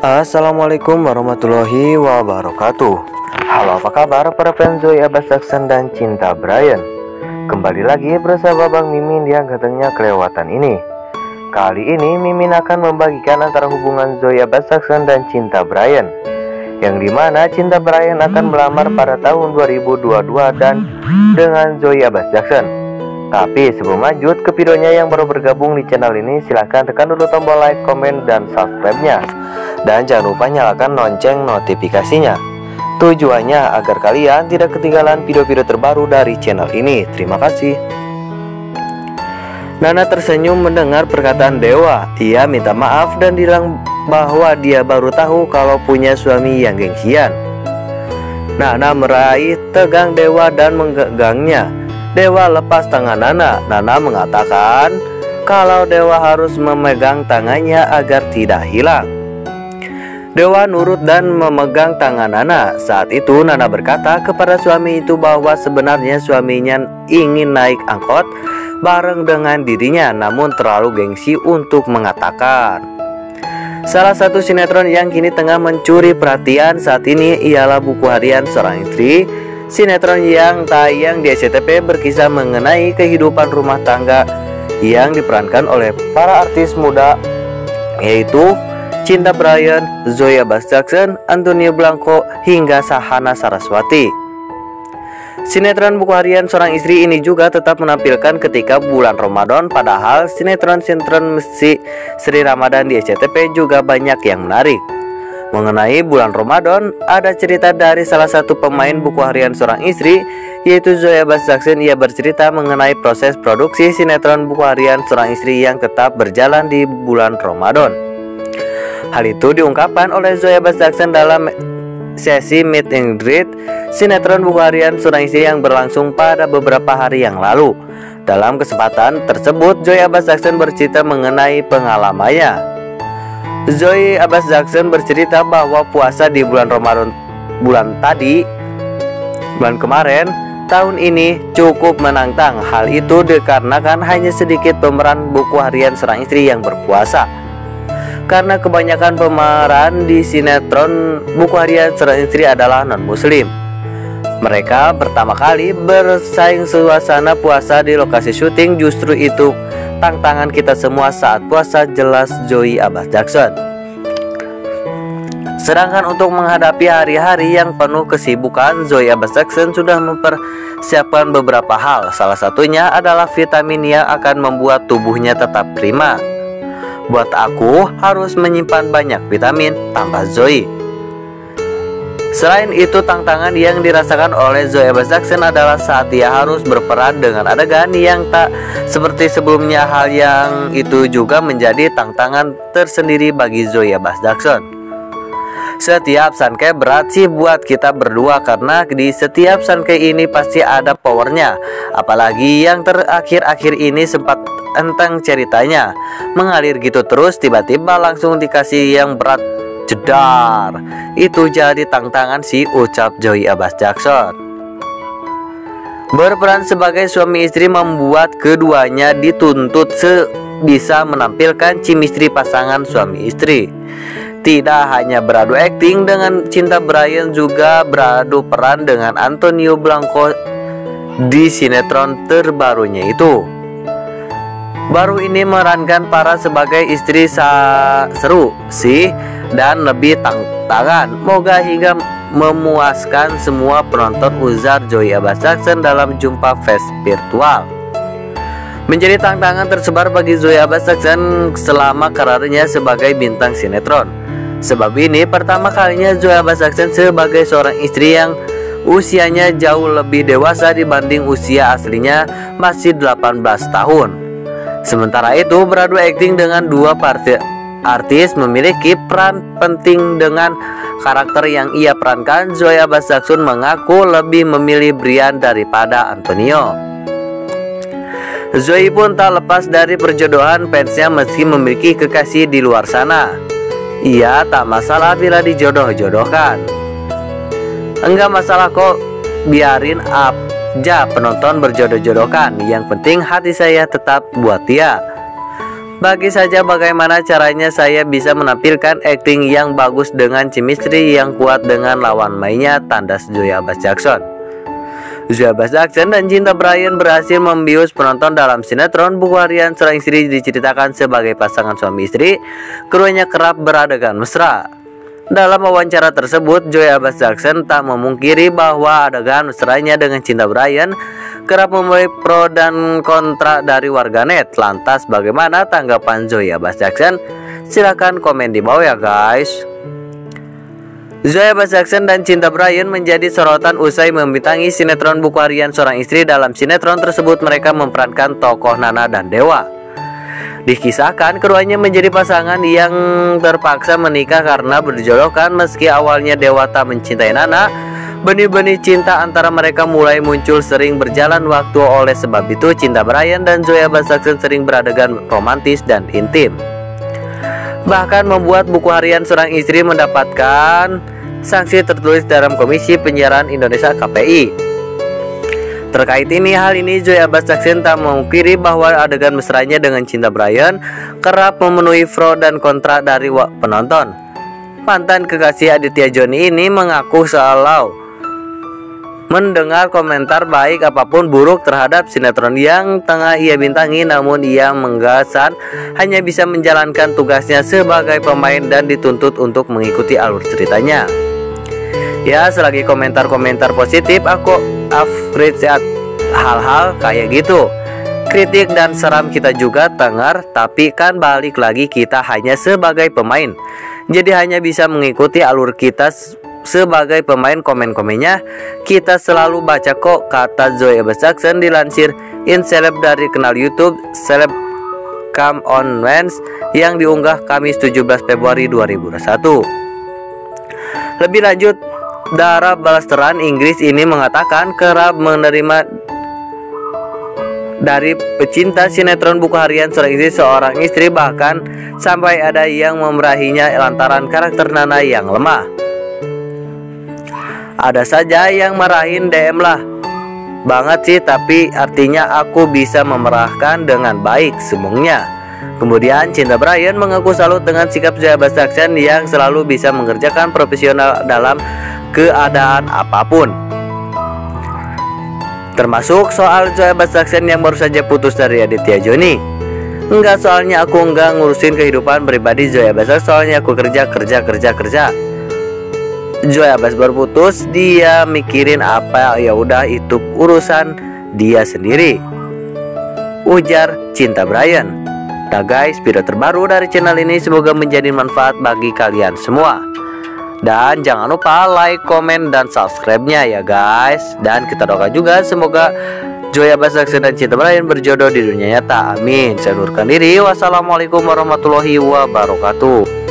Assalamualaikum warahmatullahi wabarakatuh. Halo apa kabar para fans Zoe Abbas Jackson dan Cinta Brian? Kembali lagi bersama Bang Mimin yang katanya kelewatan ini. Kali ini Mimin akan membagikan antara hubungan Zoe Abbas Jackson dan Cinta Brian Yang di mana Cinta Brian akan melamar pada tahun 2022 dan dengan Zoe Abbas Jackson tapi sebelum lanjut ke videonya yang baru bergabung di channel ini silahkan tekan dulu tombol like, komen, dan subscribe-nya Dan jangan lupa nyalakan lonceng notifikasinya. Tujuannya agar kalian tidak ketinggalan video-video terbaru dari channel ini. Terima kasih. Nana tersenyum mendengar perkataan Dewa. Ia minta maaf dan bilang bahwa dia baru tahu kalau punya suami yang gengsian. Nana meraih tegang Dewa dan menggegangnya. Dewa lepas tangan Nana. Nana mengatakan kalau Dewa harus memegang tangannya agar tidak hilang. Dewa nurut dan memegang tangan Nana. Saat itu Nana berkata kepada suami itu bahwa sebenarnya suaminya ingin naik angkot bareng dengan dirinya namun terlalu gengsi untuk mengatakan. Salah satu sinetron yang kini tengah mencuri perhatian saat ini ialah buku harian seorang istri Sinetron yang tayang di SCTV berkisah mengenai kehidupan rumah tangga yang diperankan oleh para artis muda yaitu Cinta Brian, Zoya Bass Jackson, Antonio Blanco, hingga Sahana Saraswati. Sinetron buku harian seorang istri ini juga tetap menampilkan ketika bulan Ramadan padahal sinetron-sinetron mesti Sri Ramadan di SCTV juga banyak yang menarik. Mengenai bulan Ramadan, ada cerita dari salah satu pemain buku harian seorang istri, yaitu Zoya Bas Jackson. Ia bercerita mengenai proses produksi sinetron buku harian seorang istri yang tetap berjalan di bulan Ramadan. Hal itu diungkapkan oleh Zoya Bas Jackson dalam sesi meet and greet sinetron buku harian yang berlangsung pada beberapa hari yang lalu. Dalam kesempatan tersebut, Zoya Bas Jackson bercerita mengenai pengalamannya Zoe Abbas Jackson bercerita bahwa puasa di bulan Ramadan bulan tadi bulan kemarin tahun ini cukup menantang. Hal itu dikarenakan hanya sedikit pemeran buku harian seorang istri yang berpuasa. Karena kebanyakan pemeran di sinetron buku harian seorang istri adalah non-muslim. Mereka pertama kali bersaing suasana puasa di lokasi syuting justru itu tantangan kita semua saat puasa jelas Joey Abbas Jackson. Sedangkan untuk menghadapi hari-hari yang penuh kesibukan, Zoe Abbas Jackson sudah mempersiapkan beberapa hal. Salah satunya adalah vitamin yang akan membuat tubuhnya tetap prima. Buat aku harus menyimpan banyak vitamin, tambah Zoe. Selain itu, tantangan yang dirasakan oleh Zoe Jackson adalah saat dia harus berperan dengan adegan yang tak seperti sebelumnya. Hal yang itu juga menjadi tantangan tersendiri bagi Zoe Jackson. Setiap sunke berat sih buat kita berdua karena di setiap sunke ini pasti ada powernya. Apalagi yang terakhir-akhir ini sempat enteng ceritanya. Mengalir gitu terus tiba-tiba langsung dikasih yang berat jedar. Itu jadi tantangan si ucap Joey Abbas Jackson. Berperan sebagai suami istri membuat keduanya dituntut sebisa menampilkan chemistry pasangan suami istri Tidak hanya beradu akting dengan Cinta Brian juga beradu peran dengan Antonio Blanco di sinetron terbarunya itu Baru ini merankan para sebagai istri seru sih dan lebih tantangan. Moga hingga memuaskan semua penonton Uzar Joy Abbas Jackson dalam jumpa face virtual. Menjadi tantangan tersebar bagi Zoe Abbas Jackson selama karirnya sebagai bintang sinetron. Sebab ini pertama kalinya Zoe Abbas Jackson sebagai seorang istri yang usianya jauh lebih dewasa dibanding usia aslinya masih 18 tahun. Sementara itu beradu akting dengan dua partai artis memiliki peran penting dengan karakter yang ia perankan. Zoya Basaksun mengaku lebih memilih Brian daripada Antonio. Zoe pun tak lepas dari perjodohan fansnya meski memiliki kekasih di luar sana. Ia tak masalah bila dijodoh-jodohkan. Enggak masalah kok, biarin aja penonton berjodoh-jodohkan Yang penting hati saya tetap buat dia Bagi saja bagaimana caranya saya bisa menampilkan acting yang bagus dengan chemistry yang kuat dengan lawan mainnya tandas Zoe Abbas Jackson. Zoe Abbas Jackson dan Cinta Brian berhasil membius penonton dalam sinetron Buku Harian Seorang Istri diceritakan sebagai pasangan suami istri. Keduanya kerap beradegan mesra. Dalam wawancara tersebut, Joy Abbas Jackson tak memungkiri bahwa adegan mesranya dengan Cinta Brian kerap memulai pro dan kontra dari warganet. Lantas bagaimana tanggapan Joy Abbas Jackson? Silahkan komen di bawah ya guys. Zoe Abbas Jackson dan Cinta Brian menjadi sorotan usai membintangi sinetron buku harian seorang istri dalam sinetron tersebut. Mereka memerankan tokoh Nana dan Dewa. Dikisahkan keduanya menjadi pasangan yang terpaksa menikah karena berjodohkan meski awalnya Dewata mencintai Nana Benih-benih cinta antara mereka mulai muncul sering berjalan waktu. Oleh sebab itu cinta Brian dan Zoya Basaksen sering beradegan romantis dan intim. Bahkan membuat buku harian seorang istri mendapatkan sanksi tertulis dalam Komisi Penyiaran Indonesia KPI Terkait ini, hal ini Joy Abbas Jackson tak mengukiri bahwa adegan mesranya dengan Cinta Brian kerap memenuhi pro dan kontra dari penonton. Mantan kekasih Aditya Joni ini mengaku selalu mendengar komentar baik apa pun buruk terhadap sinetron yang tengah ia bintangi namun ia menggasan hanya bisa menjalankan tugasnya sebagai pemain dan dituntut untuk mengikuti alur ceritanya. Ya selagi komentar-komentar positif aku appreciate hal-hal kayak gitu. Kritik dan seram kita juga dengar tapi kan balik lagi kita hanya sebagai pemain. Jadi hanya bisa mengikuti alur kita sebagai pemain komen-komennya. Kita selalu baca kok kata Zoe Jackson dilansir in celeb dari kenal YouTube celeb come on Wens yang diunggah Kamis 17 Februari 2021 lebih lanjut Dara Balasteran Inggris ini mengatakan kerap menerima dari pecinta sinetron buku harian istri seorang istri bahkan sampai ada yang memerahinya lantaran karakter Nana yang lemah. Ada saja yang marahin DM lah. Banget sih tapi artinya aku bisa memerahkan dengan baik semuanya. Kemudian Cinta Brian mengaku salut dengan sikap Jabat Jackson yang selalu bisa mengerjakan profesional dalam keadaan apa pun. Termasuk soal Zoe Basaksen yang baru saja putus dari Aditya Joni. Enggak soalnya aku enggak ngurusin kehidupan pribadi Zoe Abbas. Soalnya aku kerja kerja kerja kerja. Zoe Abbas baru putus dia mikirin apa ya udah itu urusan dia sendiri. Ujar Cinta Brian. Nah guys video terbaru dari channel ini semoga menjadi manfaat bagi kalian semua dan jangan lupa like, komen, dan subscribe-nya ya guys. Dan kita doakan juga semoga Joya Basakse dan Cinta Brian berjodoh di dunia nyata. Amin. Saya nurkan diri. Wassalamualaikum warahmatullahi wabarakatuh